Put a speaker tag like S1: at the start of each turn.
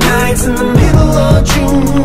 S1: nights in the middle of June